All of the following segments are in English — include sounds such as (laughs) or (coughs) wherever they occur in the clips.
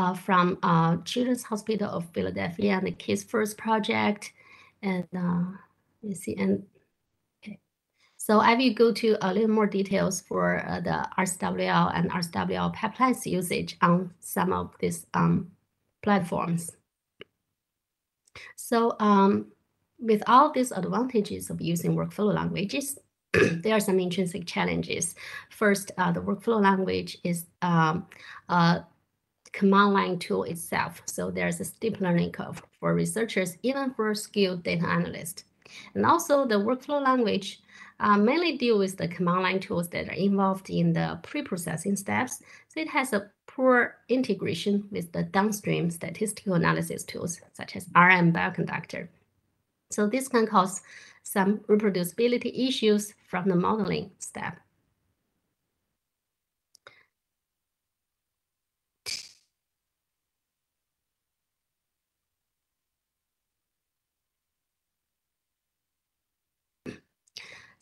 uh, from uh, Children's Hospital of Philadelphia and the Kids First project. And uh, you see, and okay. So I will go to a little more details for uh, the Rcwl and Rcwl pipelines usage on some of these um, platforms. So um, with all these advantages of using workflow languages, (clears throat) there are some intrinsic challenges. First, uh, the workflow language is um, a command line tool itself. So there's a steep learning curve for researchers, even for skilled data analysts. And also the workflow language uh, mainly deal with the command line tools that are involved in the pre-processing steps. So it has a poor integration with the downstream statistical analysis tools, such as R and Bioconductor. So this can cause some reproducibility issues from the modeling step.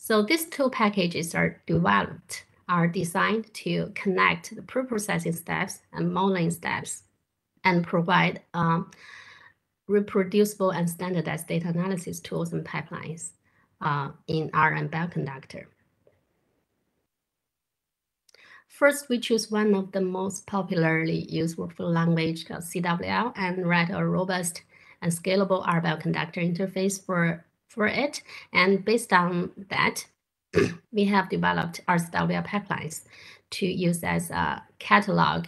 So these two packages are developed, are designed to connect the pre-processing steps and modeling steps and provide um, reproducible and standardized data analysis tools and pipelines uh, in R and Bioconductor. First, we choose one of the most popularly used workflow language called CWL and write a robust and scalable R Bioconductor interface for, for it. And based on that, (clears throat) we have developed Rcwl pipelines to use as a catalog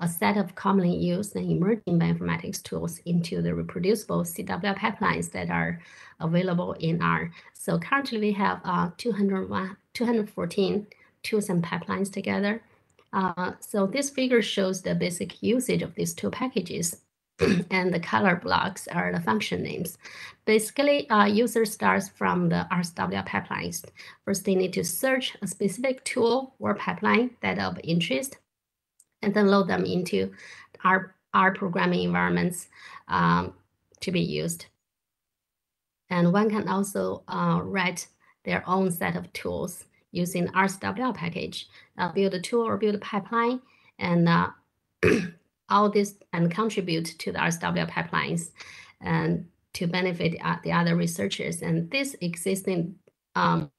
a set of commonly used and emerging bioinformatics tools into the reproducible CWL pipelines that are available in R. So currently we have uh, 214 tools and pipelines together. Uh, so this figure shows the basic usage of these two packages (clears throat) and the color blocks are the function names. Basically, uh, user starts from the Rcwl pipelines. First, they need to search a specific tool or pipeline that of interest and then load them into our, our programming environments um, to be used. And one can also uh, write their own set of tools using Rcwl package, uh, build a tool or build a pipeline, and uh, (clears throat) all this and contribute to the Rcwl pipelines and to benefit the other researchers. And these existing um,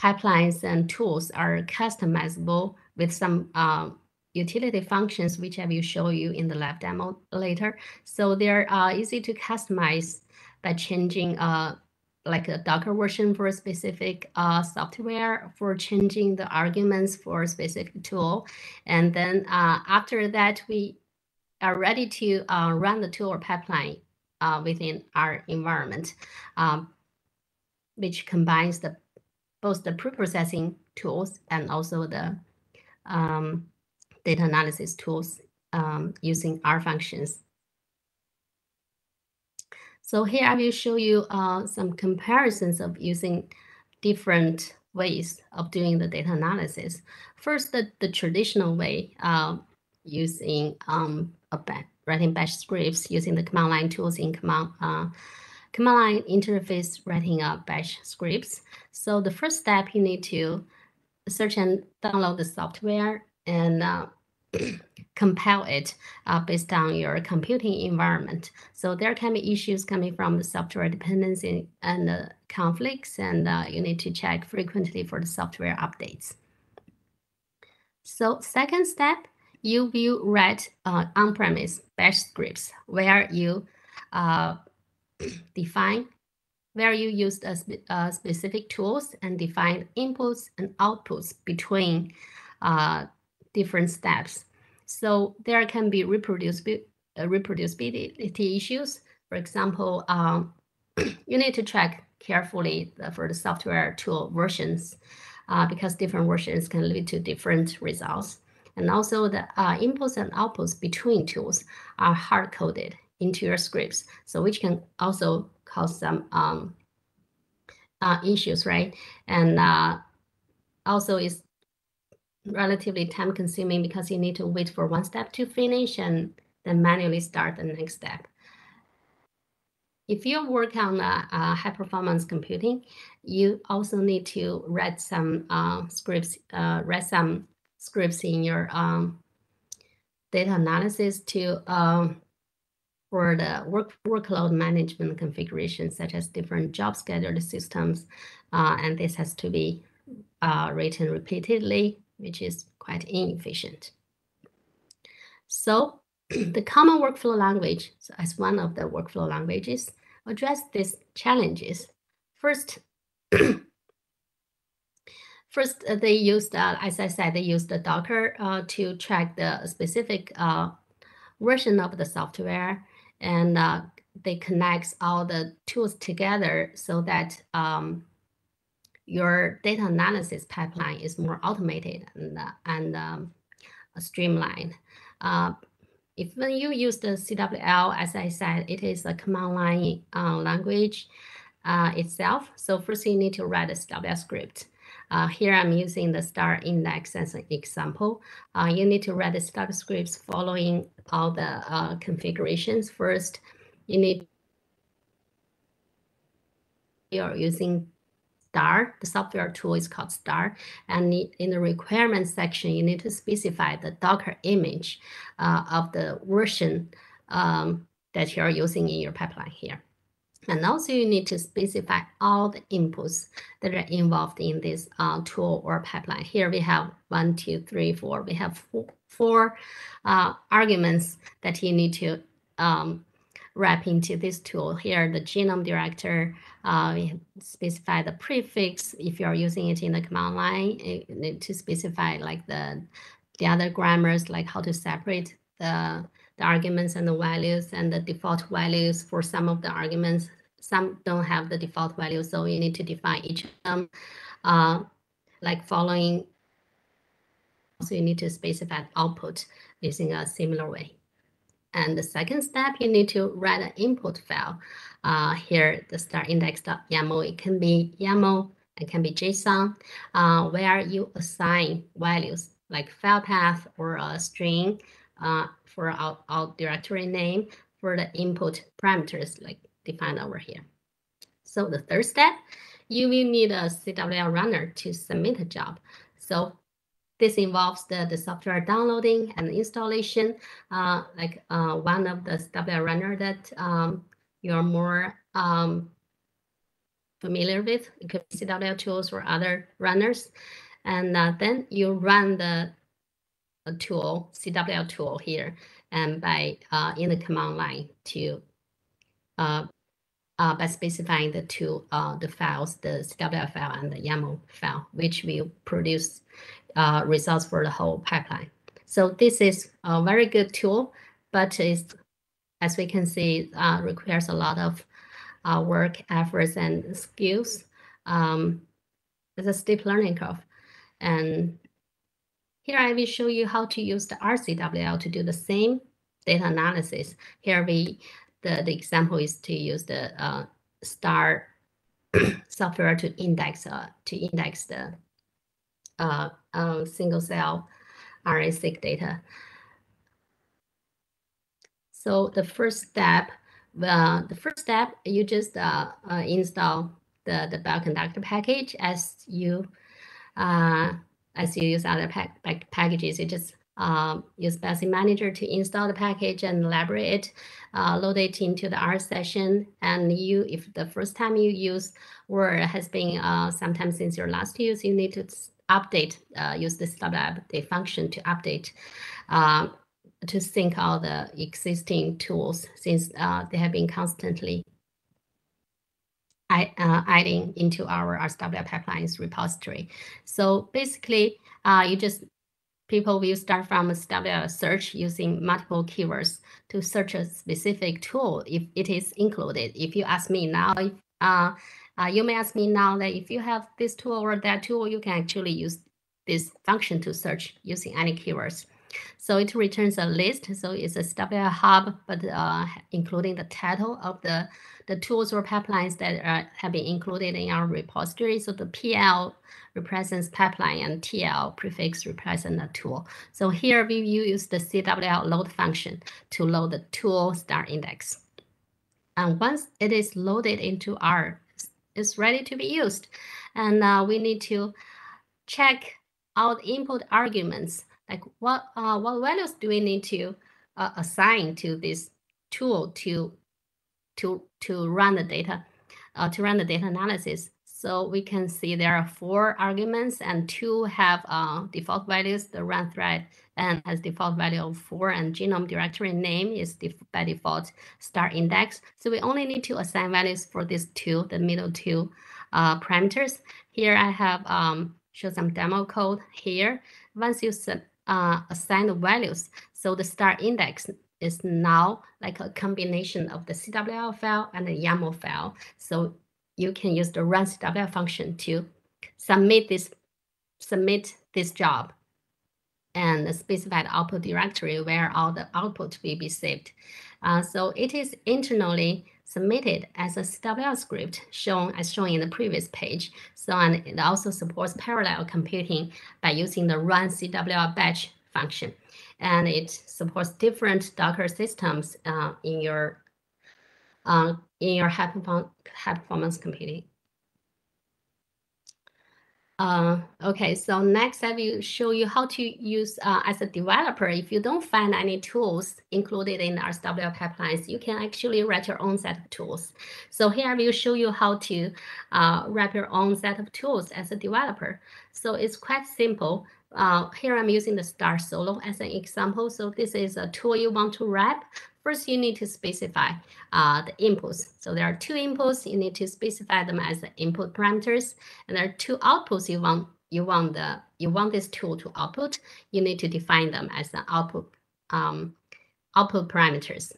pipelines and tools are customizable with some um, utility functions, which I will show you in the lab demo later. So they're uh, easy to customize by changing uh, like a Docker version for a specific uh, software for changing the arguments for a specific tool. And then uh, after that, we are ready to uh, run the tool or pipeline uh, within our environment, um, which combines the both the pre-processing tools and also the um, data analysis tools um, using R functions. So here I will show you uh, some comparisons of using different ways of doing the data analysis. First, the, the traditional way uh, using um, a writing bash scripts using the command line tools in command uh, command line interface writing a bash scripts. So the first step you need to search and download the software and uh, compile it uh, based on your computing environment. So there can be issues coming from the software dependency and uh, conflicts, and uh, you need to check frequently for the software updates. So second step, you will write uh, on-premise bash scripts where you uh, define where you used a, uh, specific tools and define inputs and outputs between different steps. So there can be reproducibility, uh, reproducibility issues. For example, um, (clears throat) you need to check carefully for the software tool versions uh, because different versions can lead to different results. And also the uh, inputs and outputs between tools are hard-coded into your scripts, so which can also cause some um, uh, issues, right? And uh, also is relatively time consuming because you need to wait for one step to finish and then manually start the next step. If you work on uh, uh, high performance computing, you also need to write some uh, scripts, uh, write some scripts in your um, data analysis to um, for the work workload management configuration, such as different job scheduled systems, uh, and this has to be uh, written repeatedly, which is quite inefficient. So (clears throat) the common workflow language, as one of the workflow languages, address these challenges. First, (clears throat) first uh, they used, uh, as I said, they used the Docker uh, to track the specific uh, version of the software and uh, they connect all the tools together so that um, your data analysis pipeline is more automated and, and um, streamlined. Uh, if when you use the CWL, as I said, it is a command line uh, language uh, itself. So first you need to write a CWL script. Uh, here I'm using the star index as an example. Uh, you need to write the star scripts following all the uh, configurations. First, you need you're using star. The software tool is called star. And in the requirements section, you need to specify the Docker image uh, of the version um, that you're using in your pipeline here. And also you need to specify all the inputs that are involved in this uh, tool or pipeline. Here we have one, two, three, four. We have four, four uh, arguments that you need to um, wrap into this tool. Here, the genome director, uh, specify the prefix. If you're using it in the command line, need to specify like the, the other grammars, like how to separate the the arguments and the values and the default values for some of the arguments. Some don't have the default value, so you need to define each of them, uh, like following. So you need to specify output using a similar way. And the second step, you need to write an input file. Uh, here, the star index.yaml, it can be YAML, it can be JSON, uh, where you assign values like file path or a string uh, for our, our directory name for the input parameters like defined over here. So the third step, you will need a CWL runner to submit a job. So this involves the, the software downloading and installation, uh, like uh, one of the CWL runner that um, you're more um, familiar with. It could be CWL tools or other runners. And uh, then you run the tool, CWL tool here, and by uh, in the command line to uh, uh, by specifying the two uh, the files, the CWL file and the YAML file, which will produce uh, results for the whole pipeline. So this is a very good tool, but is as we can see, uh, requires a lot of uh, work, efforts, and skills. Um, it's a steep learning curve. And here I will show you how to use the RCWL to do the same data analysis. Here we, the, the example is to use the uh, star (coughs) software to index uh, to index the uh, uh, single cell RNA-seq data. So the first step, uh, the first step, you just uh, uh, install the, the bioconductor package as you uh, as you use other pack, pack packages, you just um, use BiocManager to install the package and it, uh, load it into the R session. And you, if the first time you use Word has been uh, sometime since your last use, you need to update, uh, use the stub update function to update, uh, to sync all the existing tools since uh, they have been constantly uh, adding into our RCWL pipelines repository. So basically, uh, you just people will start from a CWL search using multiple keywords to search a specific tool if it is included. If you ask me now, if, uh, uh, you may ask me now that if you have this tool or that tool, you can actually use this function to search using any keywords. So it returns a list. So it's a CWL hub, but uh, including the title of the, the tools or pipelines that are, have been included in our repository. So the PL represents pipeline and TL prefix represents a tool. So here we use the CWL load function to load the tool star index. And once it is loaded into R, it's ready to be used. And uh, we need to check the input arguments like what uh, what values do we need to uh, assign to this tool to to to run the data uh, to run the data analysis. So we can see there are four arguments and two have uh, default values. The run thread and has default value of four and genome directory name is def by default star index. So we only need to assign values for these two, the middle two uh, parameters. Here I have um, show some demo code here. Once you uh, assign the values, so the star index is now like a combination of the CWL file and the YAML file. So you can use the run CWL function to submit this submit this job and specify the output directory where all the output will be saved. Uh, so it is internally submitted as a CWL script shown as shown in the previous page. So and it also supports parallel computing by using the run CWL batch function. And it supports different Docker systems uh, in your uh, in your high, performance computing. Uh, okay, so next I will show you how to use uh, as a developer. If you don't find any tools included in the Rcwl pipelines, you can actually write your own set of tools. So here I will show you how to uh, your own set of tools as a developer. So it's quite simple. Uh, here I'm using the Star Solo as an example. So this is a tool you want to wrap. First, you need to specify uh, the inputs. So there are two inputs. You need to specify them as the input parameters, and there are two outputs you want you want the you want this tool to output. You need to define them as the output um, output parameters,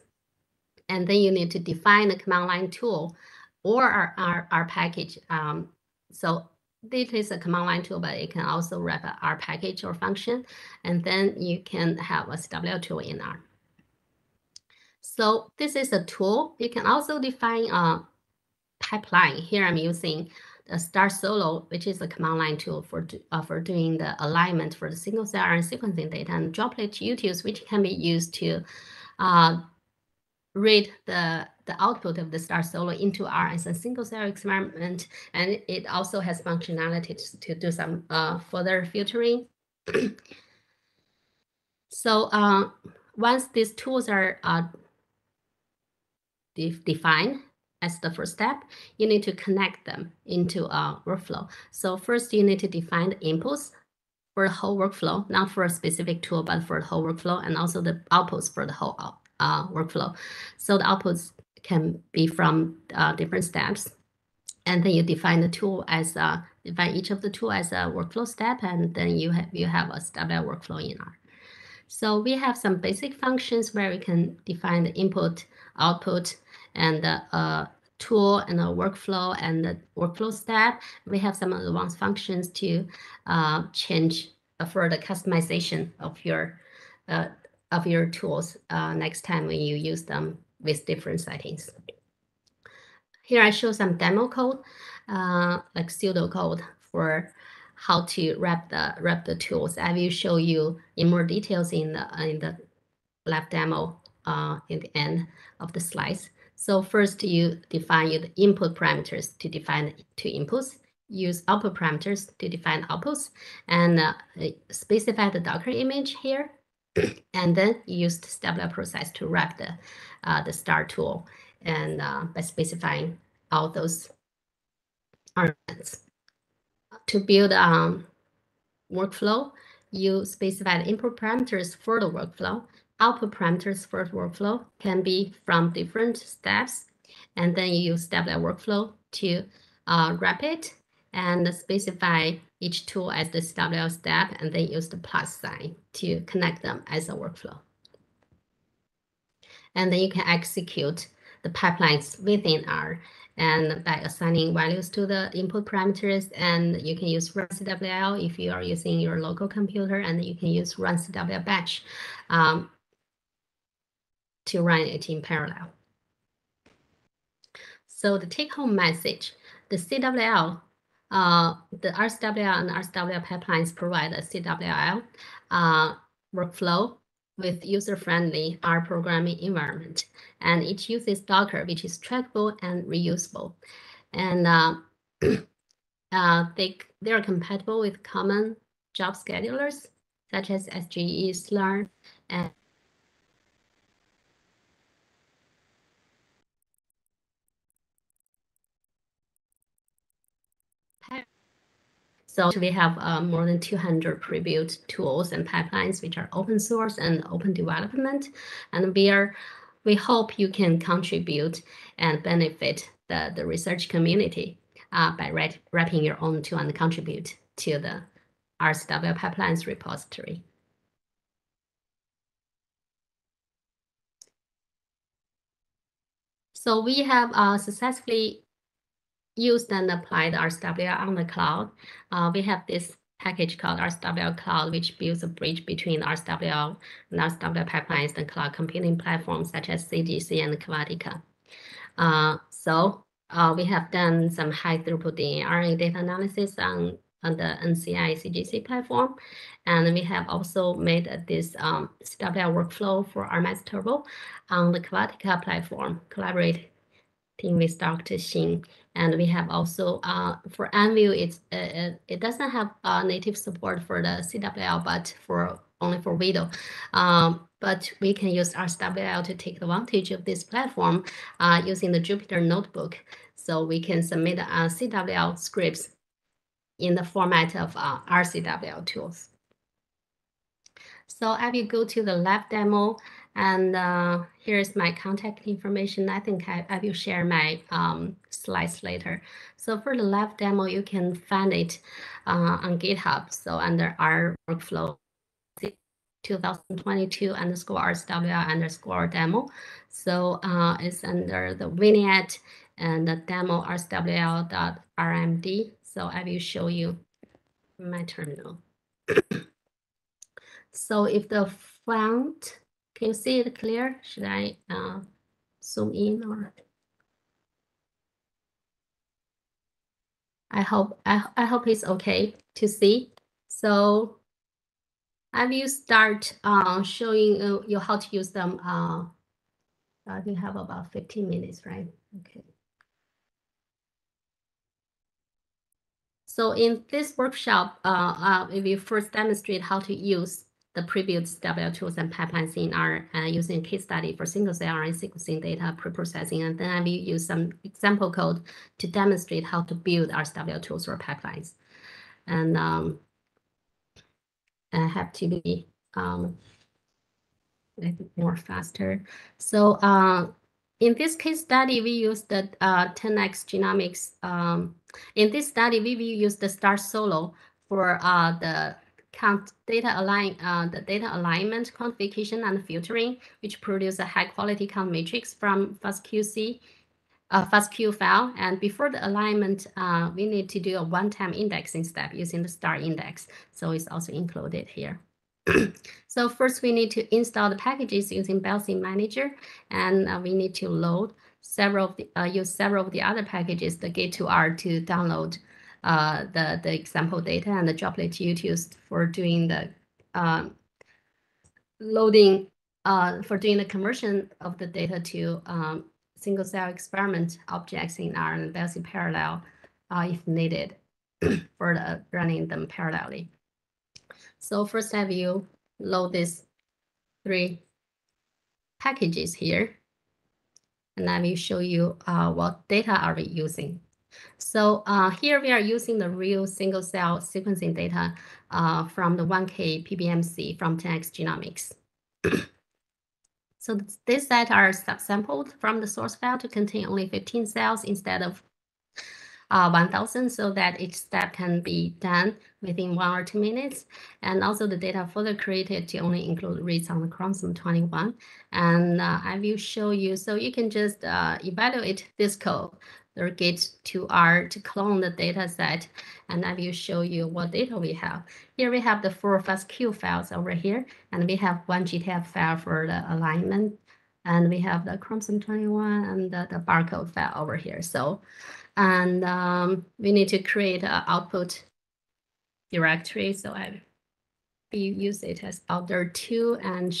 and then you need to define the command line tool or our our, our package. Um, so this is a command line tool, but it can also wrap R package or function, and then you can have a CWL tool in R. So this is a tool. You can also define a pipeline. Here I'm using the Star Solo, which is a command line tool for, uh, for doing the alignment for the single cell RNA sequencing data and DropletUtils, which can be used to uh, read the, the output of the Star Solo into R as a single cell experiment. And it also has functionality to, do some uh, further filtering. (clears throat) so uh, once these tools are uh, define as the first step, you need to connect them into a workflow. So first you need to define the inputs for the whole workflow, not for a specific tool, but for the whole workflow, and also the outputs for the whole uh, workflow. So the outputs can be from uh, different steps. And then you define the tool as a, define each of the tool as a workflow step, and then you have you have a step-by workflow in R. So we have some basic functions where we can define the input, output, and a uh, tool and a workflow and the workflow step. We have some advanced functions to uh, change uh, for the customization of your uh, of your tools uh, next time when you use them with different settings. Here I show some demo code, uh, like pseudo code for how to wrap the wrap the tools. I will show you in more details in the in the lab demo uh, in the end of the slides. So first you define the input parameters to define two inputs, use output parameters to define outputs, and uh, specify the Docker image here. And then you use the step process to wrap the, uh, the star tool and uh, by specifying all those arguments. To build a um, workflow, you specify the input parameters for the workflow output parameters for the workflow can be from different steps. And then you use step-by workflow to uh, wrap it and specify each tool as the CWL step, and then use the plus sign to connect them as a workflow. And then you can execute the pipelines within R and by assigning values to the input parameters and you can use run CWL if you are using your local computer and you can use run CWL batch um, to run it in parallel. So the take-home message, the CWL, uh, the Rcwl and Rcwl pipelines provide a CWL uh, workflow with user-friendly R programming environment. And it uses Docker, which is trackable and reusable. And uh, (clears throat) uh, they, they are compatible with common job schedulers such as SGE, Slurm, and So we have uh, more than 200 pre-built tools and pipelines, which are open source and open development. And we are, we hope you can contribute and benefit the, the research community uh, by write, wrapping your own tool and contribute to the RCWL pipelines repository. So we have uh, successfully used and applied RCWL on the cloud. Uh, we have this package called RCWL Cloud, which builds a bridge between RCWL and RCWL pipelines and cloud computing platforms such as CGC and Cavatica. Uh, so uh, we have done some high throughput DNA RNA data analysis on, on the NCI CGC platform. And we have also made this um, CWL workflow for RMS Turbo on the Cavatica platform, collaborating with Dr. Xin and we have also uh, for Anvil, it's uh, it doesn't have uh, native support for the CWL, but for only for WDL. Um, but we can use RCWL to take advantage of this platform uh, using the Jupyter Notebook. So we can submit uh, CWL scripts in the format of uh, RCWL tools. So I will go to the lab demo and uh, here's my contact information. I think I, I will share my um, slides later. So for the lab demo, you can find it uh, on GitHub. So under our workflow 2022 underscore RCWL underscore demo. So uh, it's under the vignette and the demo rcwl.rmd. So I will show you my terminal. (coughs) so if the font can you see it clear? Should I uh, zoom in or? I hope I, I hope it's okay to see. So I will start uh, showing uh, you how to use them. Uh, have about 15 minutes, right? Okay. So in this workshop, uh, uh, we will first demonstrate how to use the previous W tools and pipelines in our uh, using case study for single cell RNA sequencing data pre-processing. And then I will use some example code to demonstrate how to build our W tools or pipelines. And um, I have to be um, more faster. So uh, in this case study, we use the uh, 10x genomics. Um, in this study, we will use the star solo for uh, the count data align uh, the data alignment quantification and filtering, which produce a high quality count matrix from FastQC, uh, FastQ file. And before the alignment, uh, we need to do a one-time indexing step using the star index. So it's also included here. (clears throat) so first we need to install the packages using BiocManager, and uh, we need to load several of the, uh, use several of the other packages, the git2r to download uh, the, the example data and the DropletUtils for doing the um, loading, uh, for doing the conversion of the data to um, single cell experiment objects in R and BiocParallel uh, if needed (clears throat) for the running them parallelly. So first I will load these three packages here. And I will show you uh, what data are we using. So uh, here we are using the real single cell sequencing data uh, from the 1K PBMC from 10x Genomics. so this set are sampled from the source file to contain only 15 cells instead of uh, 1000 so that each step can be done within one or two minutes. And also the data further created to only include reads on the chromosome 21. And uh, I will show you, so you can just uh, evaluate this code or gate to R to clone the data set. And I will show you what data we have. Here we have the four FASTQ files over here, and we have one GTF file for the alignment. And we have the chromosome 21 and the, the barcode file over here. So, and um, we need to create an output directory. So I will use it as outdoor two and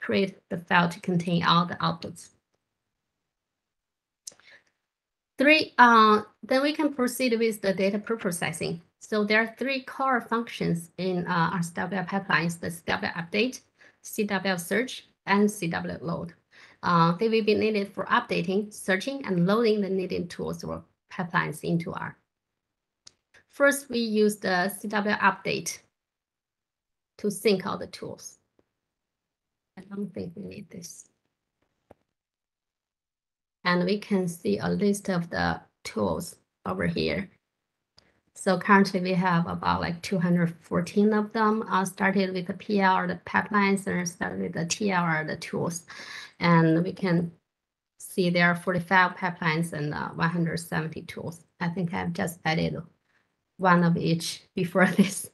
create the file to contain all the outputs. Three, uh, then we can proceed with the data pre-processing. So there are three core functions in uh, RCWL pipelines, the CW update, CW search, and CW load. Uh, they will be needed for updating, searching, and loading the needed tools or pipelines into R. First, we use the CW update to sync all the tools. I don't think we need this. And we can see a list of the tools over here. So currently we have about like 214 of them. Uh, started with the PL or the pipelines and started with the TL or the tools. And we can see there are 45 pipelines and uh, 170 tools. I think I've just added one of each before (laughs) this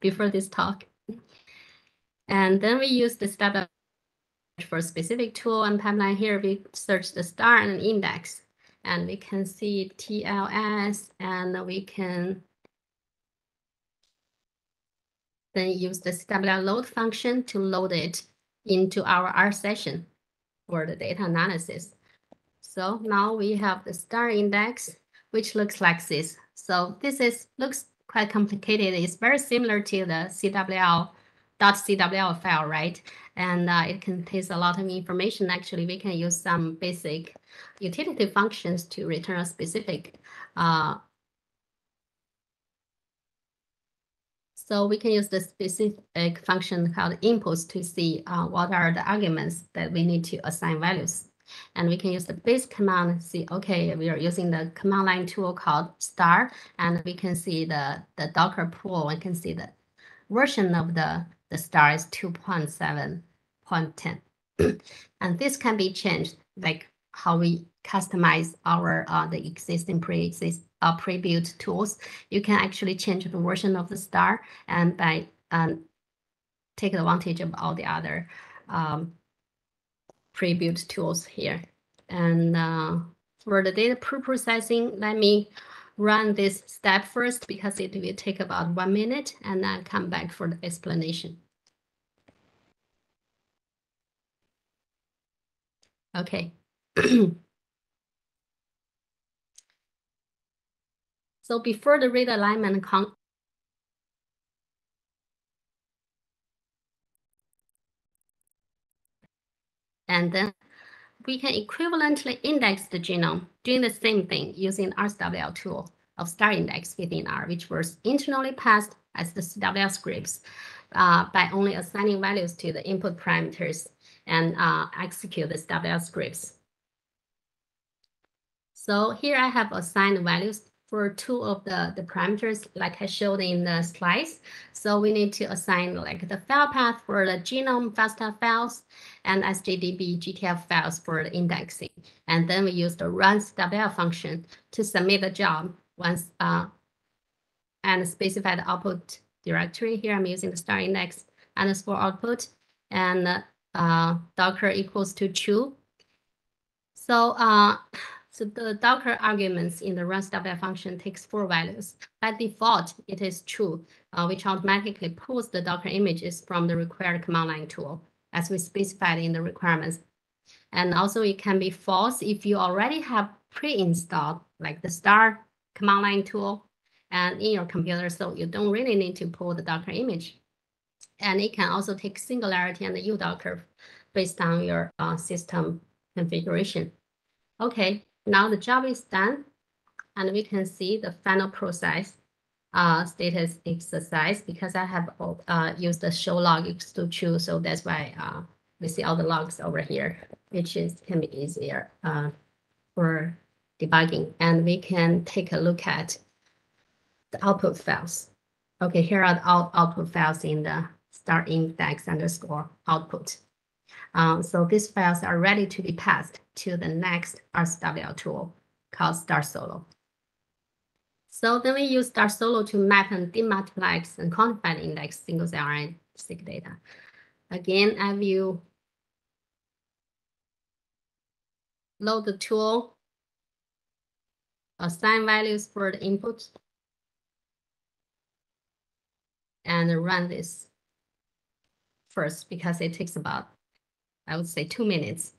before this talk. And then we use the step for a specific tool and pipeline here. We search the star and index, and we can see TLS, and we can then use the CWL load function to load it into our R session for the data analysis. So now we have the star index, which looks like this. So this is looks quite complicated. It's very similar to the CWL .cwl file, right? And uh, it contains a lot of information. Actually, we can use some basic utility functions to return a specific. Uh, so we can use the specific function called inputs to see uh, what are the arguments that we need to assign values. And we can use the base command, see, okay, we are using the command line tool called star, and we can see the, the Docker pool, we can see the version of the, the star is 2.7.10. (clears throat) and this can be changed, like how we customize our uh, the existing pre uh, pre-built tools. You can actually change the version of the star and by um, take advantage of all the other um, pre-built tools here. And uh, for the data pre-processing, let me run this step first because it will take about one minute and then come back for the explanation. Okay. (clears throat) so before the read alignment And then we can equivalently index the genome doing the same thing using RCWL tool of star index within R, which was internally passed as the CWL scripts uh, by only assigning values to the input parameters and uh, execute the CWL scripts. So here I have assigned values for two of the, the parameters like I showed in the slides. So we need to assign like the file path for the genome FASTA files and SJDB GTF files for the indexing. And then we use the run CWL function to submit the job once uh, and specify the output directory. Here I'm using the star index underscore output and uh, docker equals to true. So uh, so the Docker arguments in the run CWL function takes four values. By default, it is true, uh, which automatically pulls the Docker images from the required command line tool, as we specified in the requirements. And also it can be false if you already have pre-installed, like the star command line tool and in your computer, so you don't really need to pull the Docker image. And it can also take Singularity and the uDocker based on your uh, system configuration. Okay, now the job is done and we can see the final process uh, status exercise because I have uh, used the show log to choose, So that's why uh, we see all the logs over here, which is can be easier uh, for debugging. And we can take a look at the output files. Okay, here are the out output files in the star index underscore output. Um, so these files are ready to be passed to the next RCWL tool called Star Solo. So then we use Star Solo to map and demultiplex and quantify the index single cell RNA-seq data. Again, I will load the tool, assign values for the input, and run this first because it takes about I would say two minutes.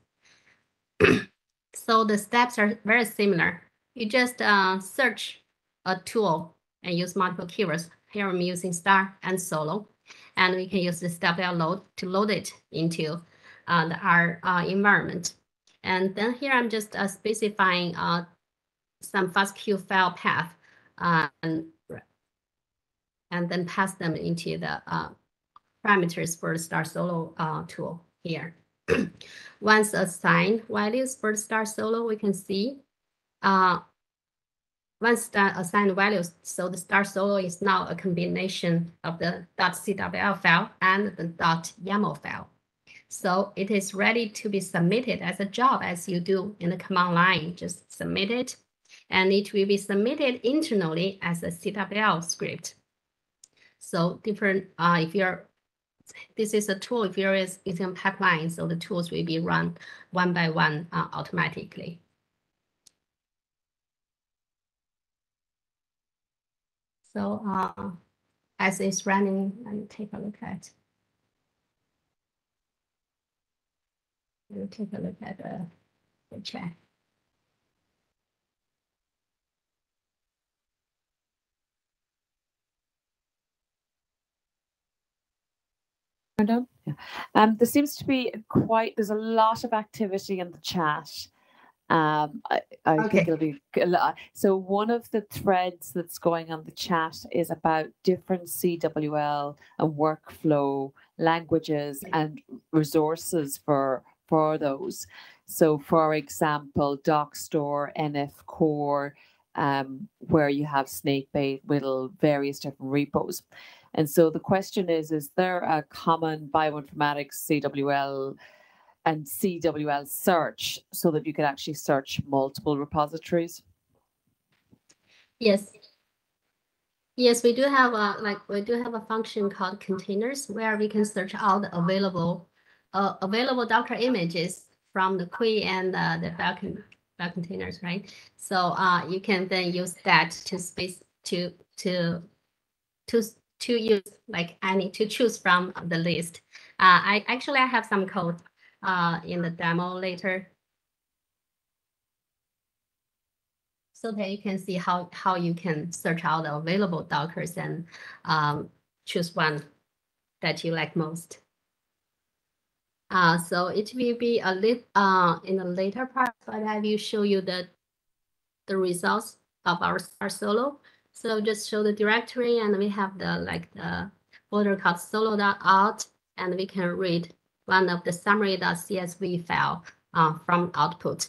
So the steps are very similar. You just uh, search a tool and use multiple keywords. Here I'm using star and solo, and we can use this WL load to load it into uh, the R uh, environment. And then here I'm just uh, specifying uh, some FASTQ file path uh, and, and then pass them into the uh, parameters for the star solo uh, tool here. (clears throat) Once assigned values for the star solo, we can see uh, once that assigned values, so the star solo is now a combination of the .cwl file and the .yaml file. So it is ready to be submitted as a job as you do in the command line. Just submit it and it will be submitted internally as a CWL script. So different, uh, if you're, this is a tool, if you're using pipeline, so the tools will be run one by one uh, automatically. So uh, as it's running, let me take a look at. Let me take a look at the, the chat. Yeah. Um, there seems to be quite, there's a lot of activity in the chat. Um, I, I Okay. think it'll be a lot. So one of the threads that's going on the chat is about different CWL and workflow languages and resources for for those. So for example, Dockstore, NF Core, um, where you have Snakemake, WDL, various different repos. And so the question is, is there a common bioinformatics CWL and CWL search so that you can actually search multiple repositories? Yes. Yes, we do have a like we do have a function called containers where we can search all the available uh, available Docker images from the queue and uh, the file containers, right? So uh, you can then use that to space to to to to use like any to choose from the list. Uh, I actually I have some code uh, in the demo later so that you can see how, how you can search out the available Dockers and um, choose one that you like most. Uh, so it will be a lit uh, in the later part, but I will show you the the results of our star solo. So just show the directory and we have the like the folder called solo.out and we can read one of the summary.csv file uh, from output.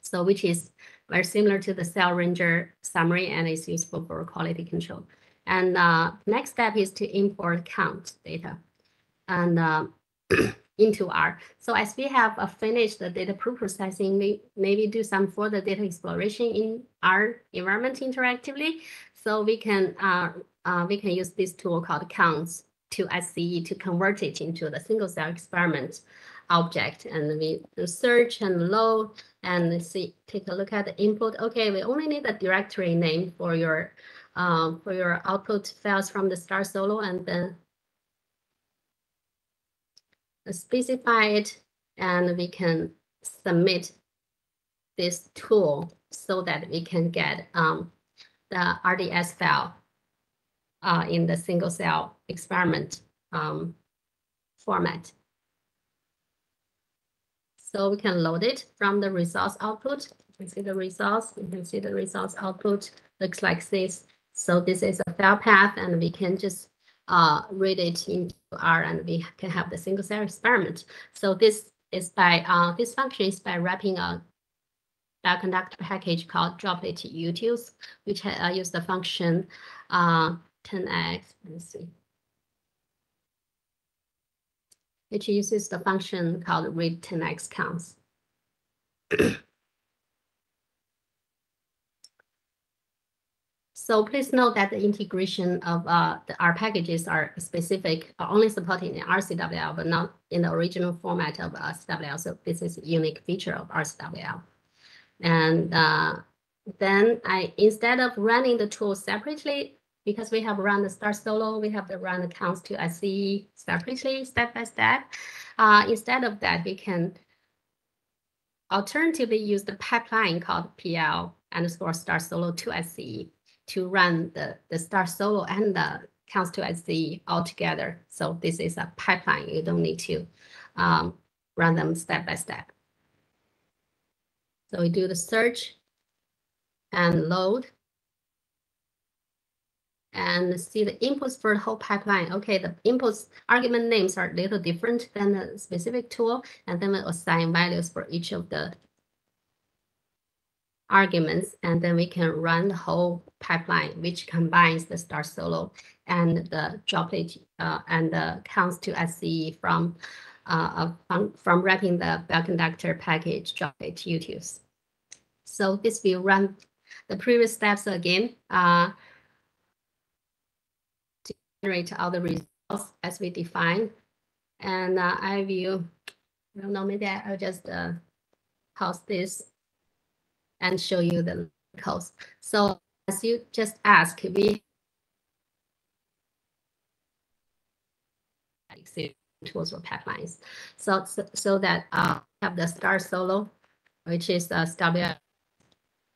So which is very similar to the cell ranger summary and is useful for quality control. And uh, next step is to import count data and uh, (clears throat) into R. So as we have uh, finished the data pre-processing, we maybe do some further data exploration in R environment interactively. So we can uh, uh, we can use this tool called counts to SCE to convert it into the single cell experiment object. And we search and load and see, take a look at the input. Okay, we only need the directory name for your um, for your output files from the star solo and then specify it and we can submit this tool so that we can get um, the RDS file uh, in the single cell experiment um, format. So we can load it from the results output. You can see the results. You can see the results output looks like this. So this is a file path and we can just uh, read it into R and we can have the single cell experiment. So this is by, uh, this function is by wrapping a bioconductor package called DropletUtils, which uh, use the function uh, 10x, let's see. Which uses the function called read 10x counts. (clears throat) So please note that the integration of uh, the R packages are specific, are only supported in RCWL, but not in the original format of RCWL. So this is a unique feature of RCWL. And uh, then I, instead of running the tool separately, because we have run the star solo, we have to run the counts to SCE separately, step by step. Uh, instead of that, we can alternatively use the pipeline called PL underscore star solo to SCE. To run the, the star solo and the counts2sce all together. So this is a pipeline. You don't need to um, run them step by step. So we do the search and load and see the inputs for the whole pipeline. Okay, the inputs argument names are a little different than the specific tool, and then we assign values for each of the arguments, and then we can run the whole pipeline, which combines the STARsolo and the droplet uh, and the counts2sce from uh, from, from wrapping the Bioconductor package DropletUtils. So this will run the previous steps again. Uh, to generate all the results as we define. And uh, I will, I don't know, maybe I'll just uh, pause this and show you the codes. So as you just asked, we tools or pipelines. So, so, so that uh, have the STARsolo, which is the SW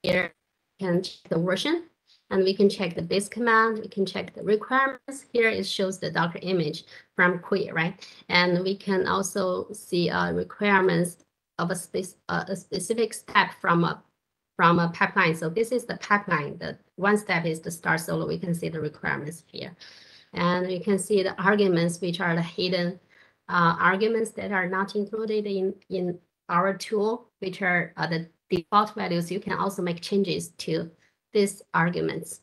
here can check the version and we can check the base command. We can check the requirements. Here it shows the Docker image from query, right? And we can also see uh, requirements of a, uh, a specific step from a from a pipeline. So this is the pipeline. The one step is the STARsolo. We can see the requirements here. And you can see the arguments, which are the hidden uh, arguments that are not included in, in our tool, which are uh, the default values. You can also make changes to these arguments.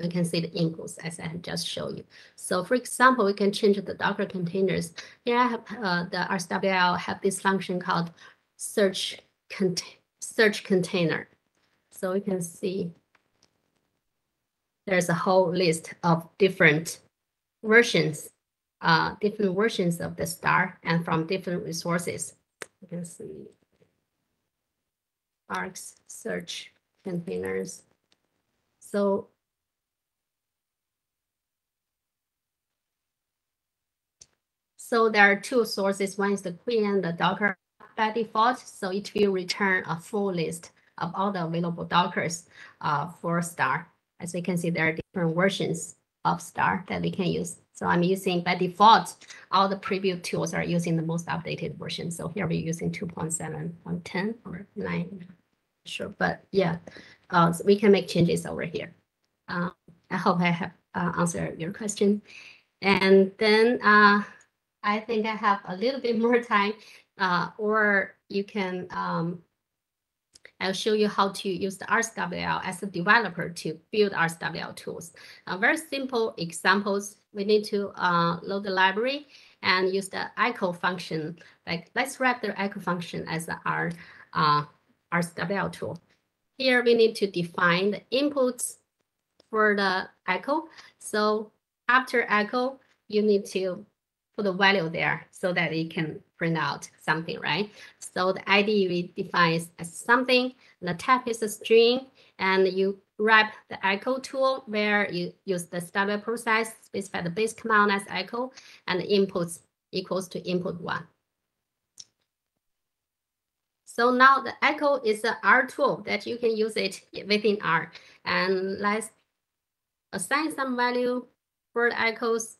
You can see the inputs as I just showed you. So for example, we can change the Docker containers. Here I have uh, the Rcwl have this function called search, cont search container. So we can see there's a whole list of different versions, uh, different versions of the star and from different resources. You can see args search containers. So So there are two sources. One is the Queen and the Docker by default. So it will return a full list of all the available Dockers uh, for Star. As we can see, there are different versions of Star that we can use. So I'm using by default, all the preview tools are using the most updated version. So here we're using 2.7.10 or 9, sure, but yeah, uh, so we can make changes over here. Uh, I hope I have uh, answered your question. And then uh, I think I have a little bit more (laughs) time, uh, or you can, um, I'll show you how to use the Rcwl as a developer to build Rcwl tools. Uh, very simple examples. We need to uh, load the library and use the echo function. Like let's wrap the echo function as our uh, Rcwl tool. Here we need to define the inputs for the echo. So after echo, you need to put the value there so that it can print out something, right? So the ID we define as something, the type is a string, and you wrap the echo tool where you use the stubble process, specify the base command as echo, and the inputs equals to input one. So now the echo is a R tool that you can use it within R. And let's assign some value for the echoes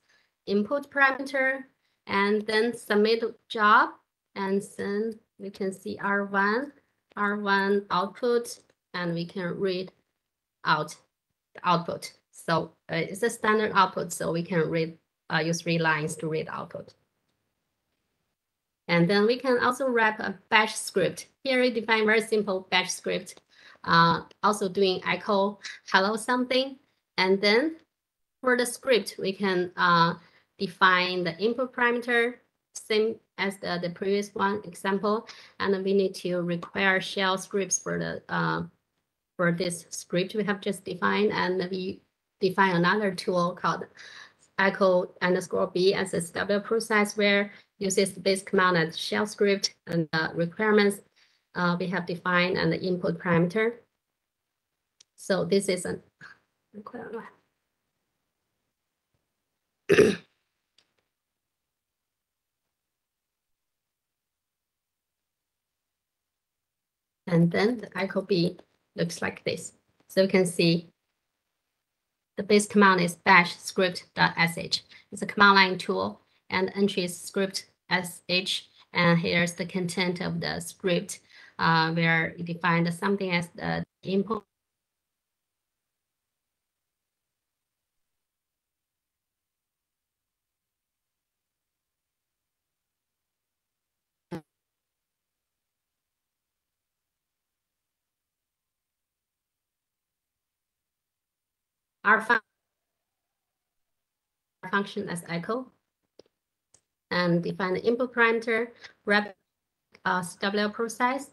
input parameter and then submit job. And then we can see R1, R1 output, and we can read out the output. So uh, it's a standard output, so we can read uh, use read lines to read output. And then we can also wrap a batch script. Here we define very simple batch script, uh, also doing echo hello something. And then for the script, we can uh, define the input parameter, same as the, the previous one example. And we need to require shell scripts for the uh, for this script we have just defined. And we define another tool called echo underscore b as a stable process where uses the base command and shell script and the requirements uh, we have defined and the input parameter. So this is an and then the echo B looks like this. So you can see the base command is bash script.sh. It's a command line tool and entry is script sh. And here's the content of the script uh, where you define something as the input our fun function as echo and define the input parameter, wrap uh, CWL process,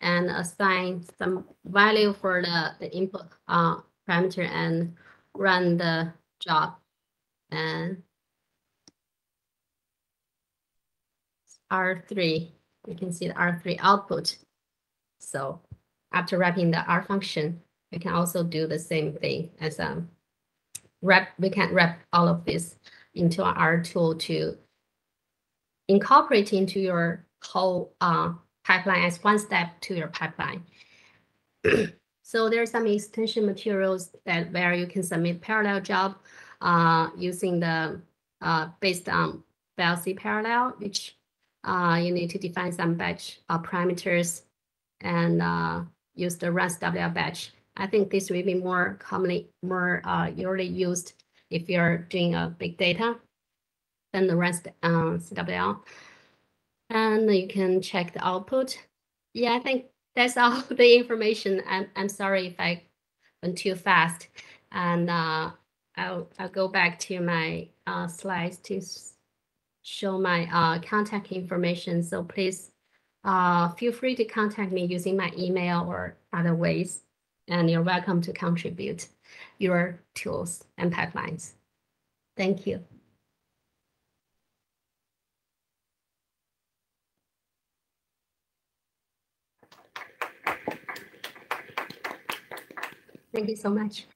and assign some value for the, the input uh, parameter and run the job. And R3, you can see the R3 output. So after wrapping the R function, we can also do the same thing as um, wrap, we can wrap all of this into our tool to incorporate into your whole uh, pipeline as one step to your pipeline. (clears throat) so there are some extension materials that where you can submit parallel job uh, using the uh, based on BiocParallel, which uh, you need to define some batch uh, parameters and uh, use the run WL batch I think this will be more commonly, more uh, usually used if you're doing a big data than the rest um, CWL. And you can check the output. Yeah, I think that's (laughs) all the information. I'm, I'm sorry if I went too fast. And uh, I'll, I'll go back to my uh, slides to show my uh, contact information. So please uh, feel free to contact me using my email or other ways and you're welcome to contribute your tools and pipelines. Thank you. Thank you so much.